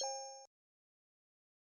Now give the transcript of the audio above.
you